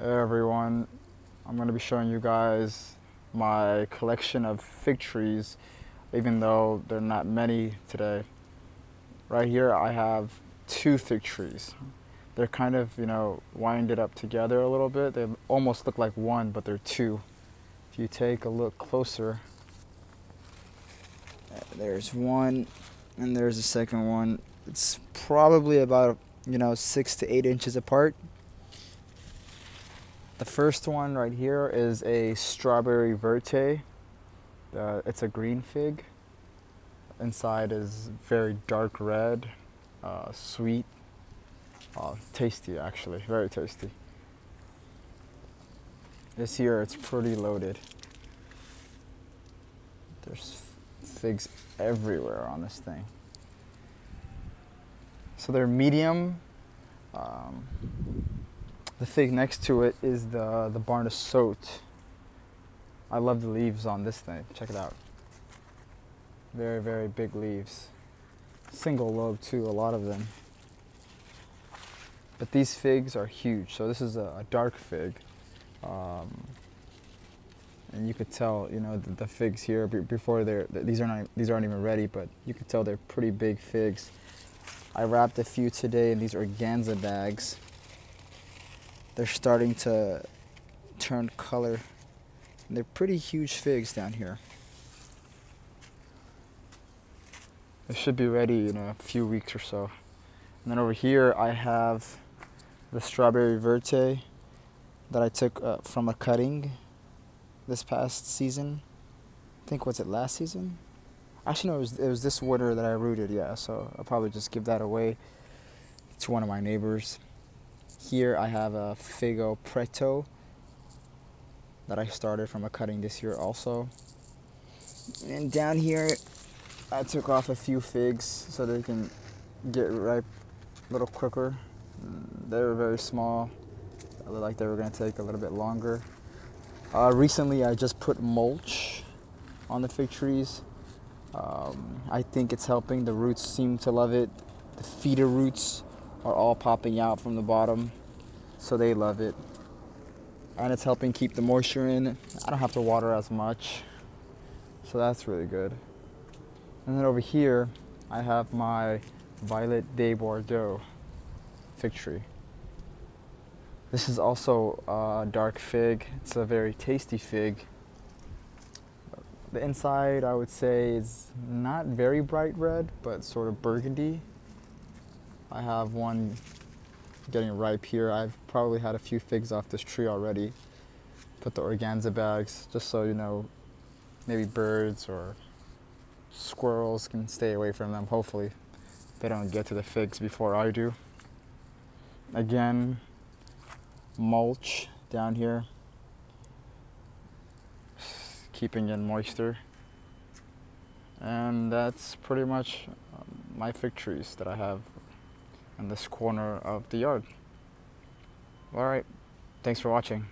Hey everyone, I'm going to be showing you guys my collection of fig trees, even though there are not many today. Right here I have two fig trees. They're kind of, you know, winded up together a little bit. They almost look like one, but they're two. If you take a look closer, there's one and there's a second one. It's probably about, you know, six to eight inches apart. The first one right here is a strawberry verte. Uh, it's a green fig. Inside is very dark red, uh, sweet, uh, tasty actually, very tasty. This year it's pretty loaded. There's figs everywhere on this thing. So they're medium. Um, the fig next to it is the, the Sot. I love the leaves on this thing. Check it out. Very, very big leaves. Single lobe too, a lot of them. But these figs are huge. So this is a, a dark fig. Um, and you could tell, you know, the, the figs here before they're, these are not, these aren't even ready, but you could tell they're pretty big figs. I wrapped a few today in these organza bags they're starting to turn color. And they're pretty huge figs down here. They should be ready in a few weeks or so. And then over here I have the strawberry verte that I took uh, from a cutting this past season. I think was it last season? Actually, no, it was, it was this winter that I rooted. Yeah, so I'll probably just give that away to one of my neighbors. Here I have a Figo Preto that I started from a cutting this year also. And down here I took off a few figs so they can get ripe a little quicker. They were very small. I looked like they were going to take a little bit longer. Uh, recently I just put mulch on the fig trees. Um, I think it's helping. The roots seem to love it. The feeder roots are all popping out from the bottom so they love it. And it's helping keep the moisture in. I don't have to water as much so that's really good. And then over here I have my Violet de Bordeaux fig tree. This is also a dark fig. It's a very tasty fig. The inside I would say is not very bright red but sort of burgundy I have one getting ripe here. I've probably had a few figs off this tree already. Put the organza bags just so you know maybe birds or squirrels can stay away from them. Hopefully they don't get to the figs before I do. Again, mulch down here, keeping in moisture. And that's pretty much my fig trees that I have in this corner of the yard. All right, thanks for watching.